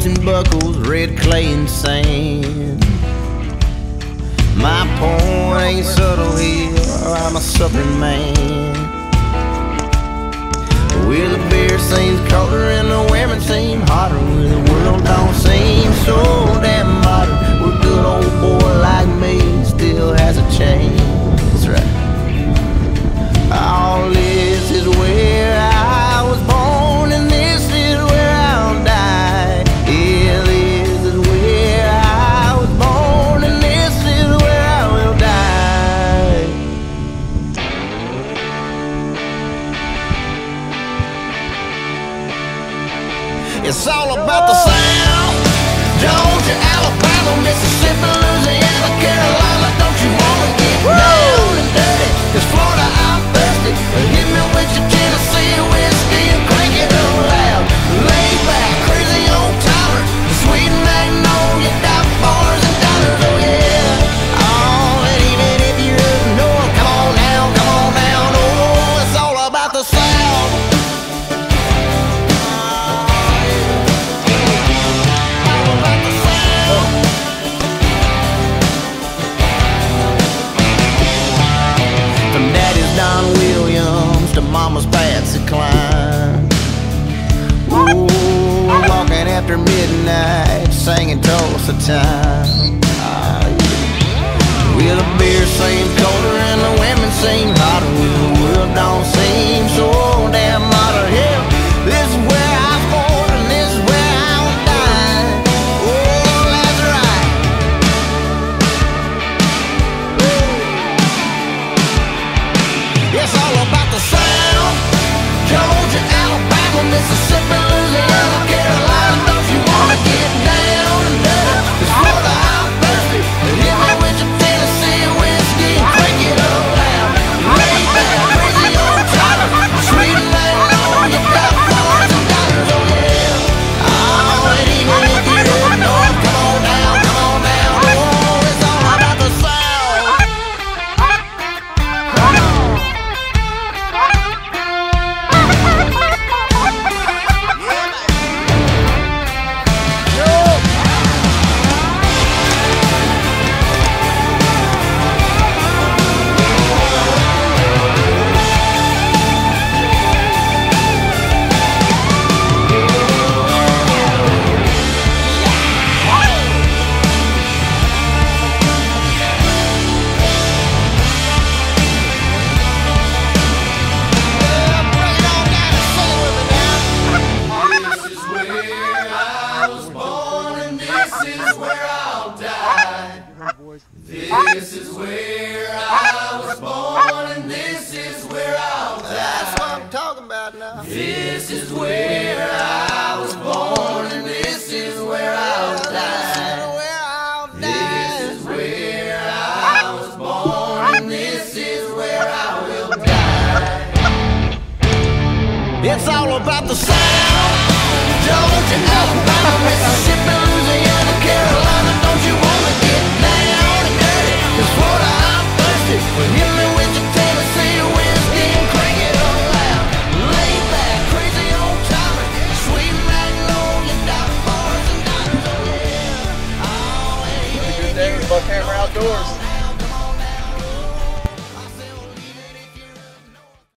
boots and buckles, red clay and sand. My point ain't subtle here, I'm a southern man. Well, the beer seems colder and the women seem hotter It's all about the sound. after midnight, singing Tulsa time. This is where I was born and this is where I'll die. That's what I'm talking about now. This is where I was born and this is where I'll die. This is where I was born and this is where I will die. It's all about the sound. Don't you Georgia, Alabama, Mississippi. We're outdoors.